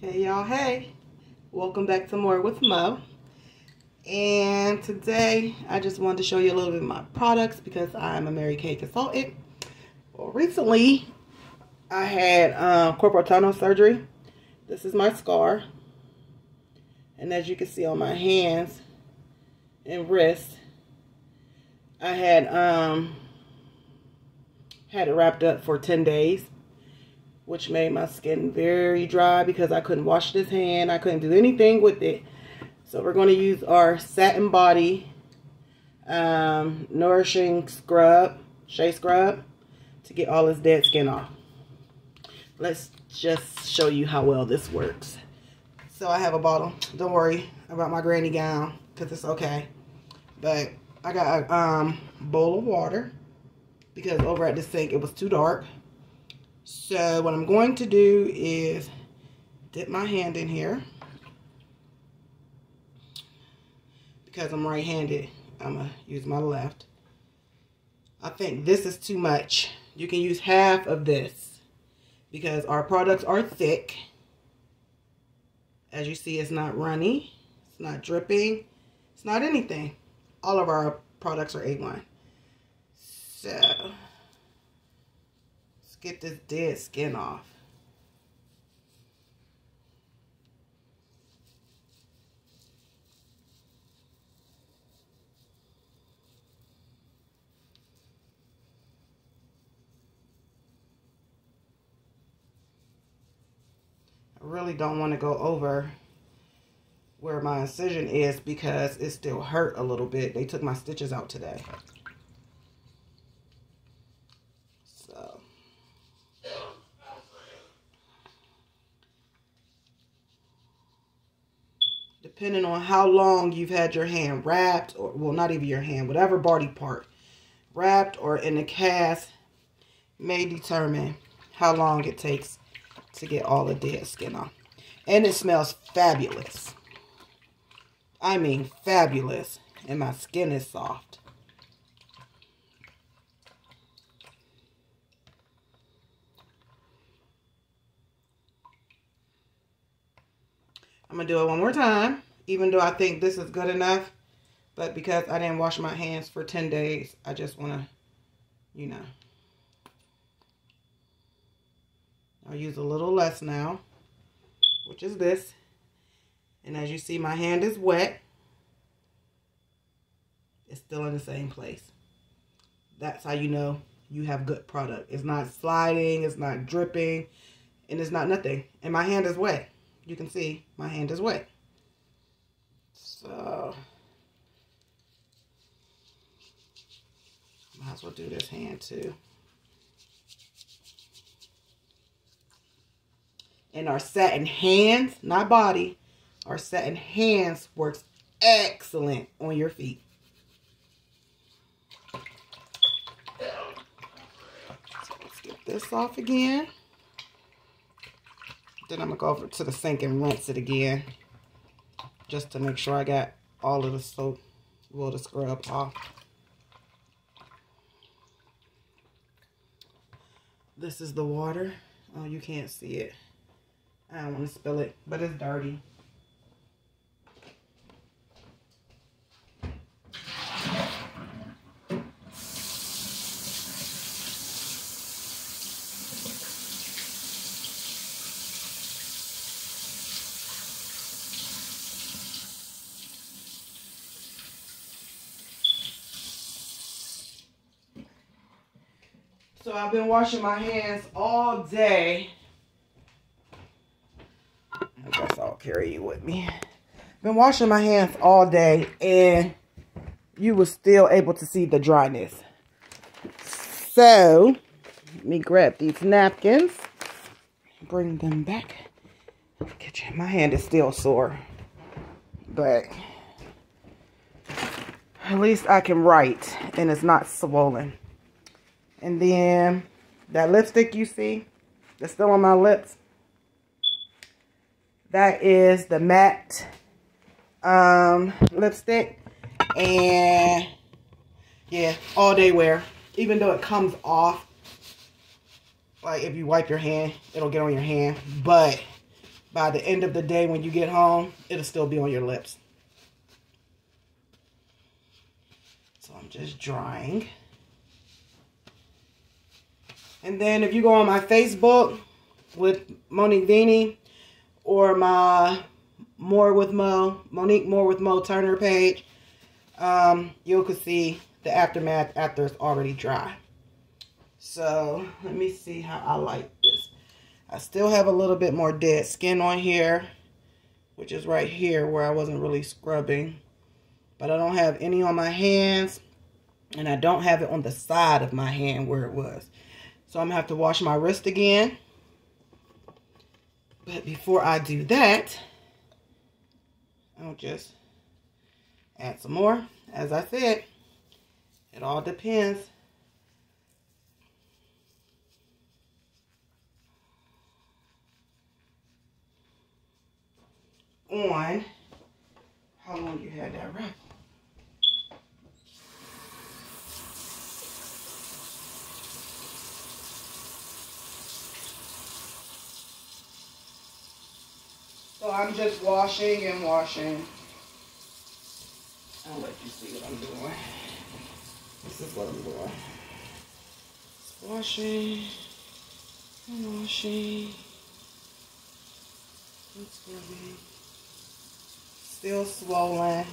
Hey y'all, hey. Welcome back to More with Mo. And today I just wanted to show you a little bit of my products because I'm a Mary Kay consultant. Well, recently I had uh, corporal tunnel surgery. This is my scar. And as you can see on my hands and wrists, I had um had it wrapped up for 10 days which made my skin very dry because I couldn't wash this hand. I couldn't do anything with it. So we're going to use our Satin Body um, Nourishing Scrub, Shea Scrub, to get all this dead skin off. Let's just show you how well this works. So I have a bottle. Don't worry about my granny gown because it's okay. But I got a um, bowl of water because over at the sink it was too dark. So what I'm going to do is dip my hand in here. Because I'm right-handed, I'm going to use my left. I think this is too much. You can use half of this because our products are thick. As you see, it's not runny. It's not dripping. It's not anything. All of our products are A1. So get this dead skin off. I really don't want to go over where my incision is because it still hurt a little bit. They took my stitches out today. Depending on how long you've had your hand wrapped, or well, not even your hand, whatever body part, wrapped or in a cast, may determine how long it takes to get all the dead skin off. And it smells fabulous. I mean fabulous. And my skin is soft. I'm going to do it one more time even though I think this is good enough. But because I didn't wash my hands for 10 days, I just want to, you know. I'll use a little less now, which is this. And as you see, my hand is wet. It's still in the same place. That's how you know you have good product. It's not sliding, it's not dripping, and it's not nothing. And my hand is wet. You can see my hand is wet. So, might as well do this hand too. And our satin hands, not body, our satin hands works excellent on your feet. Get this off again. Then I'm going to go over to the sink and rinse it again just to make sure I got all of the soap, well, the scrub off. This is the water. Oh, you can't see it. I don't want to spill it, but it's dirty. So I've been washing my hands all day. I guess I'll carry you with me. Been washing my hands all day and you were still able to see the dryness. So, let me grab these napkins. Bring them back. Kitchen. My hand is still sore. But at least I can write and it's not swollen. And then that lipstick you see that's still on my lips. That is the matte um, lipstick. And yeah, all day wear. Even though it comes off. Like if you wipe your hand, it'll get on your hand. But by the end of the day when you get home, it'll still be on your lips. So I'm just drying. And then if you go on my Facebook with Monique Vini or my More with Mo, Monique More with Mo Turner page, um, you can see the aftermath after it's already dry. So let me see how I like this. I still have a little bit more dead skin on here, which is right here where I wasn't really scrubbing. But I don't have any on my hands, and I don't have it on the side of my hand where it was. So I'm going to have to wash my wrist again. But before I do that, I'll just add some more. As I said, it all depends on how long you had that wrap. So I'm just washing and washing. I'll let you see what I'm doing. This is what I'm doing. Washing and washing and scrubbing still swollen.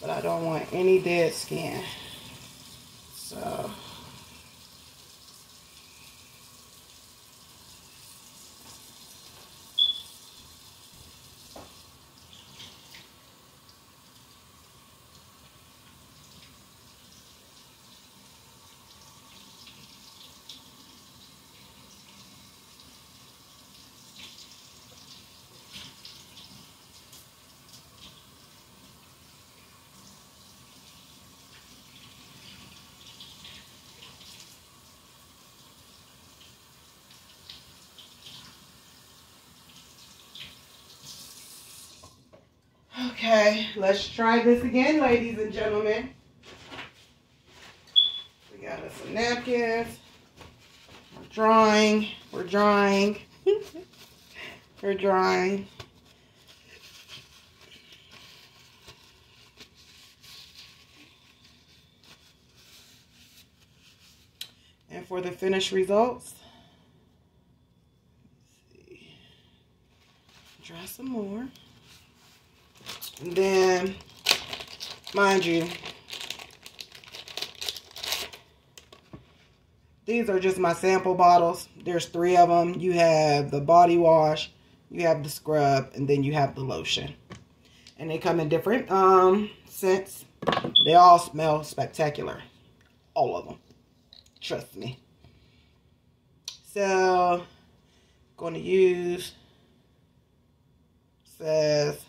But I don't want any dead skin. So Okay, let's try this again, ladies and gentlemen. We got us some napkins. We're drawing. We're drawing. We're drawing. And for the finished results, draw some more. Then, mind you, these are just my sample bottles. There's three of them. You have the body wash, you have the scrub, and then you have the lotion. And they come in different um, scents. They all smell spectacular. All of them. Trust me. So, going to use, says,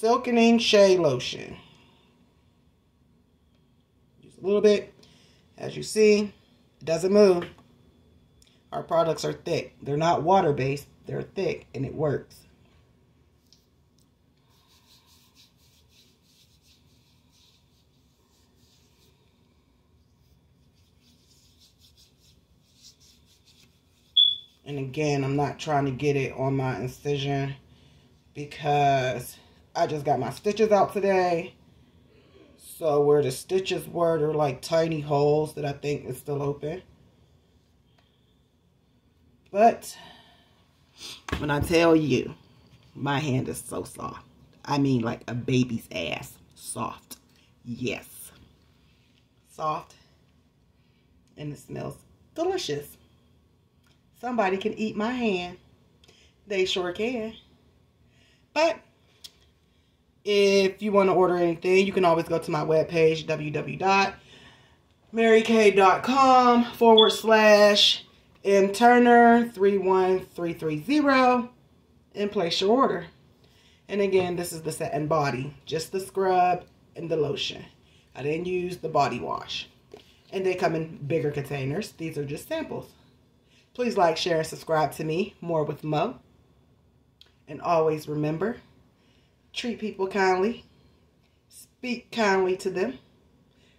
Silkening Shea Lotion. Just a little bit. As you see, it doesn't move. Our products are thick. They're not water-based. They're thick, and it works. And again, I'm not trying to get it on my incision because I just got my stitches out today. So where the stitches were, they're like tiny holes that I think is still open. But when I tell you, my hand is so soft. I mean like a baby's ass. Soft. Yes. Soft. And it smells delicious. Somebody can eat my hand. They sure can. But if you want to order anything, you can always go to my webpage, www.marykay.com forward slash mturner31330 and place your order. And again, this is the satin body, just the scrub and the lotion. I didn't use the body wash. And they come in bigger containers. These are just samples. Please like, share, and subscribe to me. More with Mo. And always remember, treat people kindly, speak kindly to them,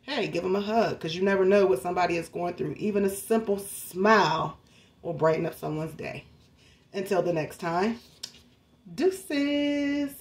hey, give them a hug because you never know what somebody is going through. Even a simple smile will brighten up someone's day. Until the next time, deuces.